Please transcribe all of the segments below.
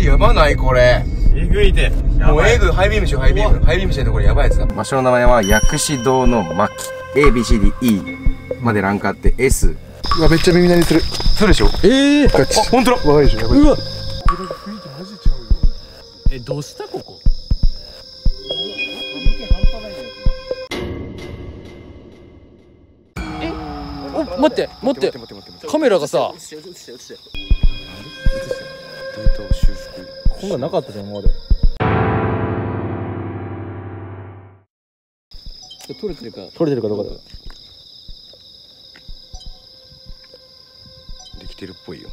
ちやばないこれ。えぐいてもうエグハイビームしようハイビーム。ハイビームしてるとこれやばいやつだ。場所の名前は薬師堂の巻 ABCDE までランクあって S うわめっちゃ耳鳴りする。そうでしょ？ええガチ。本当だ。若いでしょやばい。うわ。雰囲気マジ違うよえどうしたここ？えお待って待って。待って待って待ってカメラがさ。データを修復こんなんなかったじゃん今まで撮れてるか撮れてるかどうかだよ。できてるっぽいよ。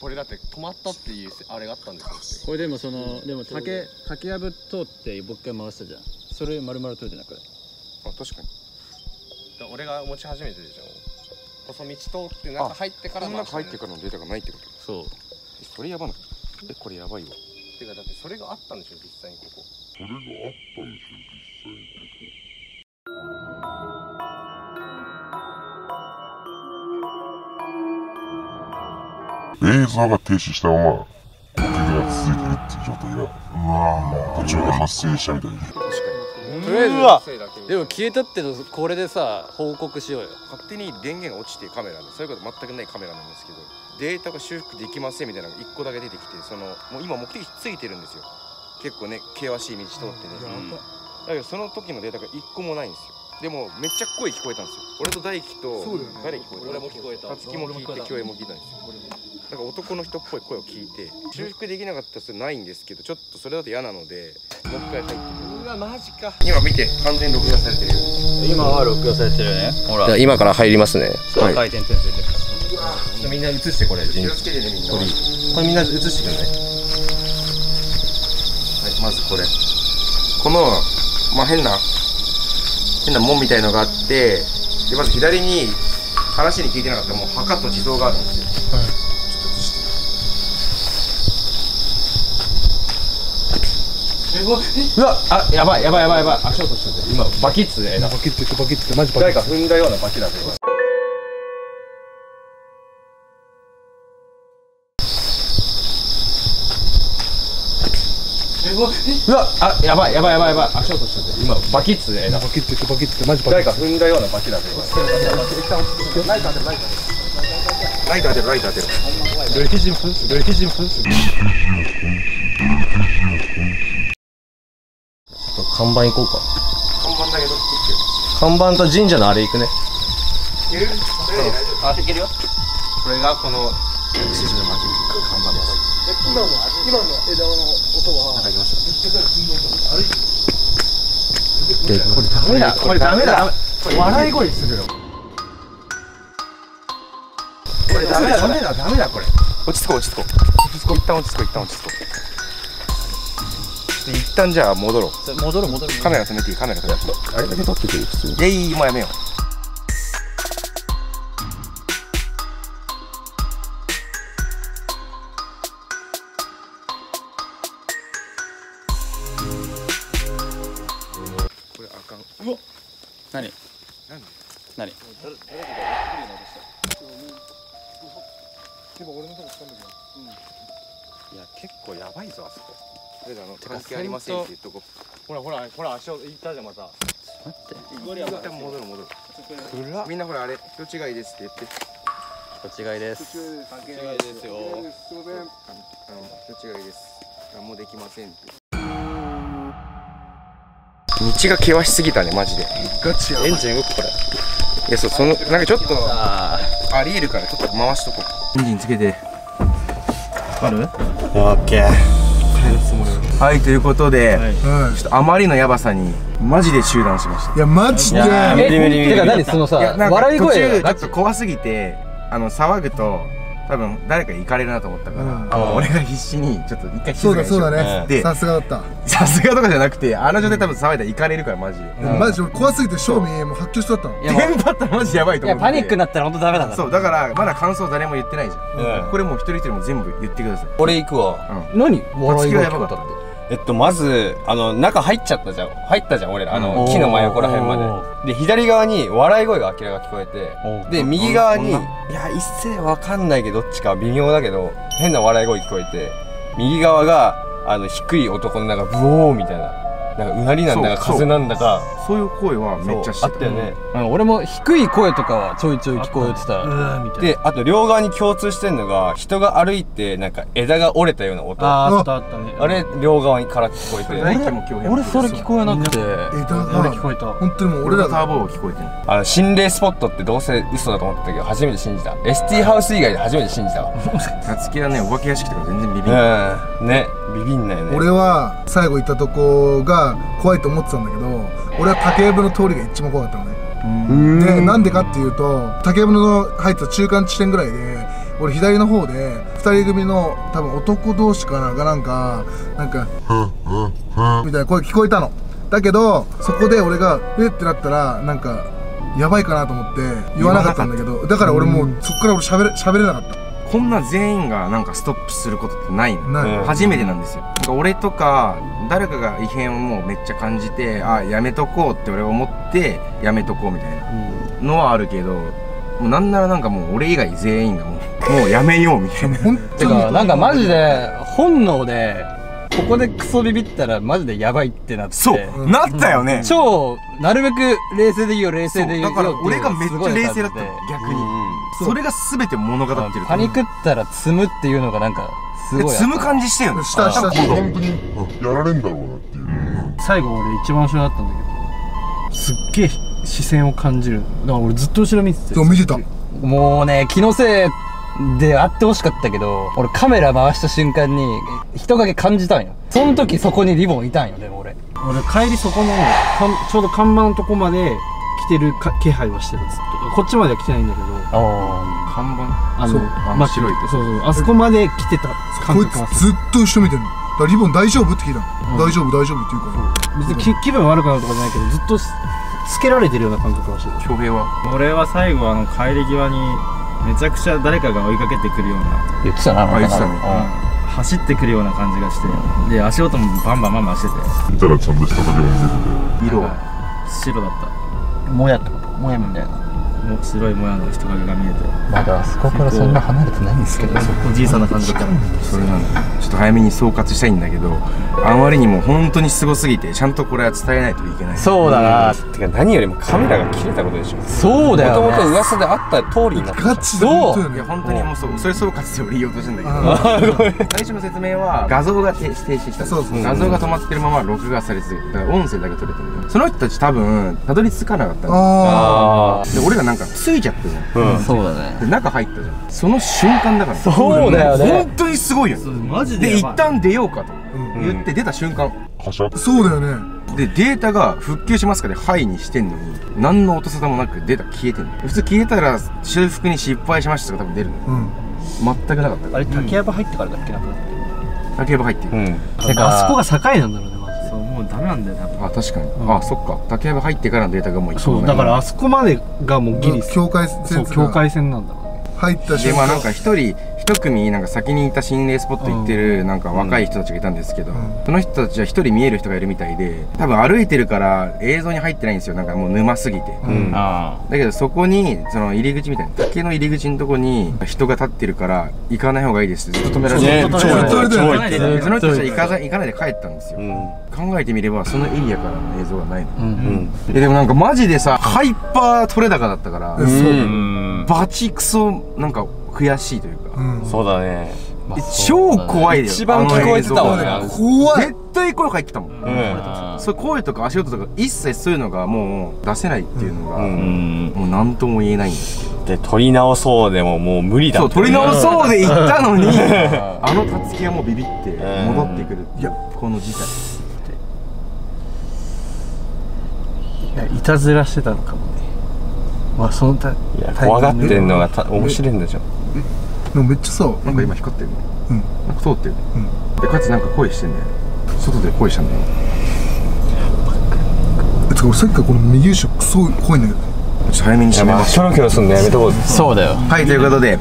これだって止まったっていうあれがあったんですよ。これでもそのでも竹竹やぶ通ってもう一回回したじゃん。それ丸々撮れてなくあ確かに。俺が持ち始めてでしょ。細道通って中入ってからこの中入ってからのデータがないってこと？そう。えそれやばない。えこれやばいわてかだってそれがあったんでしょ実際にここ。レーザーが停止したまま、時計が続いてるっていう状態が、うわぁ、途中で発生したみたいで。とりあえずせいだけにでも消えたってのこれでさ報告しようよ。勝手に電源が落ちてカメラでそういうこと全くないカメラなんですけどデータが修復できませんみたいなのが1個だけ出てきてそのもう今目的地ついてるんですよ。結構ね険しい道通ってね、だけどその時のデータが1個もないんですよ。でもめっちゃ声聞こえたんですよ。俺と大輝と誰聞こえた？俺も聞こえた。たつきも聞いて共演も聞いたんですよ。なんか男の人っぽい声を聞いて修復できなかったらそれないんですけどちょっとそれだと嫌なのでもう一回入ってう。わマジか。今見て完全に録画されてるよ。今は録画されてるよね。ほら。今から入りますね。はい。回転点ついてるみんな映してこれ気をつけてねみんな。これみんな映してくれない？はい、まずこれ。この、まあ、変な変な門みたいのがあってでまず左に話に聞いてなかったもう墓と地蔵があるんですよ。うわあやばいやばいやばいやばい。足音してて今バキッツでバキって言ってバキって言ってマジバキって誰か踏んだようなバキだぜうわあやばいやばいやばいやばい。足音してて今バキッツでバキって言ってバキって言ってマジバキ誰か踏んだようなバキだぜライト当てるライト当てるレジマンレジマン看板行こうか。看板だけど看板と神社のあれ行くね。いける？あいけるよ。これがこの薬師の巻看板です今の今の枝の音はダメだ。これダメだ。笑い声するよこれ。ダメだダメだ。ダメだ。これ。落ち着こう。落ち着こう。落ち着こう一旦落ち着こう。一旦落ち着こう。で一旦じゃあ戻ろう。戻る戻るカメラ止めていい。カメラ止めていいあれだけ撮って。ていい普通にいやいいもうやめよう何？何？いや結構やばいぞあそこ。とりあえずあの関係ありませんって言っとこほらほらほら足音行ったじゃんまた。待って。一旦戻る戻る。みんなほらあれ人違いですって言って。人違いです。途中です間違いですよ。すいませんあの人違いです。何もできませんって道が険しすぎたねマジで。ガチやエンジン動くこれ。いやそうそのなんかちょっとあありえるからちょっと回しとこう。エンジンつけて。ある？オッケー。はいということで、はちょっとあまりのヤバさにマジで中断しました。いいやマジで。えてか何そのさいやなんか笑い声ちょがっと怖すぎてあの騒ぐと多分誰か行かれるなと思ったから、うん。あ俺が必死にちょっと一回静かにしよそうだね。でさすがだった。さすがとかじゃなくてあの状態多分騒いだら行かれるからマジで、マジ俺怖すぎて正味もう発狂しとった。のいやもう電波だったらマジやばいとい思ってやパニックになったら本当ダメだから。そうだからまだ感想誰も言ってないじゃん、うん。これもう一人一人も全部言ってください。俺行くわ。何？笑笑いい声聞こえたっ声聞こえたってえっとまずあの中入っちゃったじゃん。入ったじゃん俺ら。あの木の真横ら辺まで。で左側に笑い声が明らか聞こえて。で右側にいや一斉わかんないけどどっちか微妙だけど変な笑い声聞こえて。右側があの低い男のなんかブオーみたいな。なんかうなりなんだか風なんだかそういう声はめっちゃしてあったよね。うん。俺も低い声とかはちょいちょい聞こえてた。うーみたいな。であと両側に共通してるのが人が歩いてなんか枝が折れたような音。ああーあったあったね。れ両側にから聞こえて。大気も強俺それ聞こえなくて。枝が俺聞こえた本当にもう俺俺らががターボー聞こえてるあの心霊スポットってどうせ嘘だと思ってたけど初めて信じた。ST ハウス以外で初めて信じたわ。さつきはねお化け屋敷とか全然ビビんない。うん。ね。ビビんないよね。俺は最後行ったとこが怖いと思ってたんだけど俺は竹やぶの通りが一番怖かったのね。でなんでかっていうと竹やぶの入った中間地点ぐらいで俺左の方で2人組の多分男同士かながなんかなんかみたいな声聞こえたの。だけどそこで俺がえってなったらなんかやばいかなと思って言わなかったんだけどだから俺もうそっから俺喋れ喋れなかったこんな全員がなんかストップすることってないの。初めてなんですよ。なんか俺とか誰かが異変をもうめっちゃ感じてあやめとこうって俺は思ってやめとこうみたいな。のはあるけどもうなんならなんかもう俺以外全員がもうもうやめようみたいな。本当にてかなんかマジで本能でここでクソビビったらマジでやばいってなって。そう。なったよね。超なるべく冷静でいいよ冷静でいいよだから俺がめっちゃ冷静だった逆にそれが全て物語ってるパニクったら積むっていうのがなんかすごい。積む感じしたよねしたしたした本当に？やられんだろうなっていう。最後俺一番後ろだったんだけど。すっげえ視線を感じる。だから俺ずっと後ろ見てて。そう見てた。もうね気のせいであってほしかったけど俺カメラ回した瞬間に人影感じたんよ。その時そこにリボンいたんよでも俺。俺帰りそこのかんちょうど看板のとこまで来てるか気配はしてるずっと。こっちまでは来てないんだけど。あ看板。あそう。あ待って。白いってそうそう。あそこまで来てた。感こいつずっと後ろ見てるの。だリボン大丈夫って聞いたの、うん。大丈夫大丈夫って言うか。ら別に気気分悪くなるとかじゃないけどずっとすつけられてるような感覚がしてた恭平は。俺は最後あの帰り際にめちゃくちゃ誰かが追いかけてくるような、言ってたなあ言ってたね。走ってくるような感じがして。で足音もバンバンバンバンしてて。見たらちゃんとした竹も出てて。色は。白だった。もやってこと。もやみたいなもう白いもやの人影が見えて。まだあそこからそんな離れてないんですけど。おじいさんな感じだった。それなんだ。ちょっと早めに総括したいんだけどあまりにも本当にすごすぎてちゃんとこれは伝えないといけない。そうだな。てか何よりもカメラが切れたことでしょ。そうだよもともとね噂であった通りになってた。ガチでそう。いや本当にもうそうそれ総括で俺言おうとしてんだけど。最初の説明は画像が停止した。そうそう画像が止まってるまま録画されてるだから音声だけ取れてる。その人たち多分たどり着かなかったのああで俺らなんかついちゃったじゃん。あうん。そうだね。で中入ったじゃん。その瞬間だから。そうだよね。本当にすごいよ。マジで一旦出ようかとうん。言って出た瞬間。カシャッそうだよね。でデータが復旧しますかで「はい」にしてんのに何の音沙汰もなくデータ消えてんの。普通消えたら修復に失敗しましたとか多分出るの。うん。全くなかった。あれ竹やぶ入ってからだっけなくなって。竹やぶ入ってる、うん。てかあそこが境なんだろうねなんだよ多分。あ確かに、うん。あそっか。竹やぶ入ってからのデータがもう一そうだからあそこまでがもうギリ境界線境界線なんだろうね。入ったで瞬間。まあなんか一人一組なんか先にいた心霊スポット行ってるなんか若い人たちがいたんですけど、ん。その人たちは一人見える人がいるみたいで多分歩いてるから映像に入ってないんですよ。なんかもう沼すぎて、うん。あだけどそこにその入り口みたいな竹の入り口のとこに人が立ってるから行かない方がいいですってずっと止められてねその人たちは行かざ行かないで帰ったんですよ、うん。考えてみればそのエリアからの映像がないの、あうん。うん。えでもなんかマジでさハイパー取れ高だったから、うん。うん。バチクソなんか悔しいというか、うん。そうだね。え超怖いで一番聞こえてたもんね怖い絶対声入ってたもん、うん。そう声とか足音とか一切そういうのがもう出せないっていうのが、うん。もう何とも言えないんですけど。で撮り直そうでももう無理だそう取り直うそうで行ったのに あのたつきがもうビビってうん。戻ってくるいや。この事態。いたずらしてたのかもね。まあそのたいや怖がってんのがた面白いんでしょでもめっちゃさなんか今光ってる。のうん。なんか通ってる。でかつなんか声してんだよ外で声したんだよえつか俺さっきからこの右後ろクソんだけど。早めに締めましょキョロキョロすんのやめとこうそうだよ。うはいということでう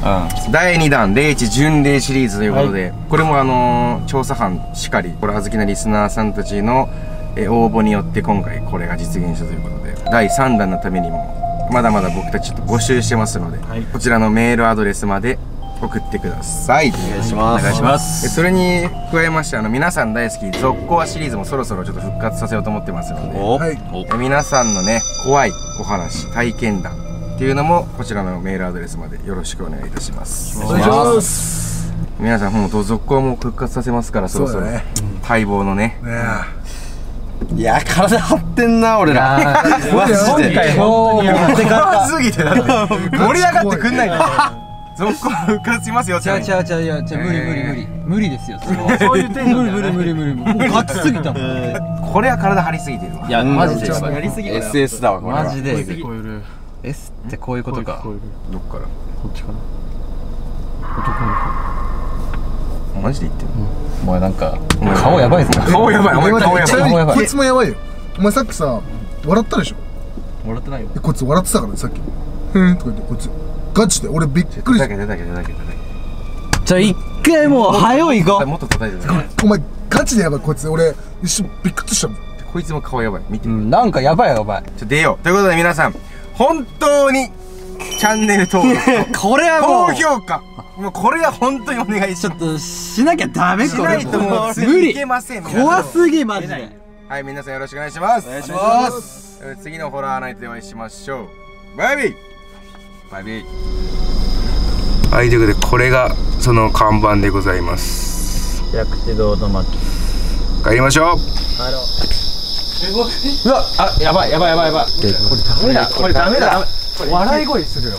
第2弾霊地巡礼シリーズということで、これもあのー調査班しかりこれは好きなリスナーさんたちの、えー応募によって今回これが実現したということで第3弾のためにもまだまだ僕たちちょっと募集してますので、こちらのメールアドレスまで送ってください。お願いします。お願いします。それに加えましてあの皆さん大好き「続行シリーズもそろそろちょっと復活させようと思ってますのではい。え皆さんのね怖いお話体験談っていうのもこちらのメールアドレスまでよろしくお願いいたします。お願いします。皆さんもう続行も復活させますからそろそろ。そうだね。待望のね。ねいや体張ってんな俺ら。えマジで。今日持ってか怖すぎてだって。盛り上がってくんないと 続行復活しますよちゃうちゃうちゃういやちゃう無理無理無理。無理ですよそれは。そういうテンション無理無理無理無理もうすぎたもん。これは体張りすぎてるわ。いやマジで。やりすぎだよ。SS だわこれは。マジで。S ってこういうことか。どっから？こっちかな。男のマジで言ってるお前なんか顔やばいぞ。顔やばい。お前顔やばい。こいつもやばいよ。お前さっきさ笑ったでしょ？笑ってないよ。えこいつ笑ってたからねさっき。へーとか言ってこいつ。ガチで。俺びっくりした。だけどだけどだけどだけ。じゃあ一回もう早う行こどもっと叩いてたお前ガチでやばいこいつ。俺一瞬びっくりしたもん。こいつも顔やばい。見て。ううんなんかやばいやばいちょ出よう。ということで皆さん本当にチャンネル登録 これは高評価もうこれは本当にお願いします。としなきゃダメしないともう次無理。いけません皆さん。すぎマジで。はい皆さんよろしくお願いします。お願いします。次のホラーナイトでお会いしましょう。バイビー。バイビー。はいということでこれがその看板でございます。薬師堂の巻。帰りましょう。う。わあやばいやばいやばいやばい。これダメだ。これダメだ。笑い声するよ